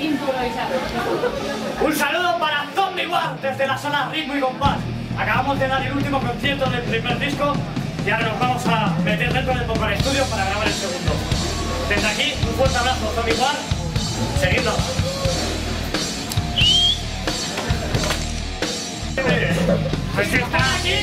Un saludo para Zombie War desde la sala Ritmo y Compás. Acabamos de dar el último concierto del primer disco y ahora nos vamos a meter dentro del Popcorn Studio para grabar el segundo. Desde aquí, un fuerte abrazo, Zombie War. Seguidnos. Pues está aquí.